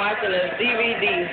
watching a DVD.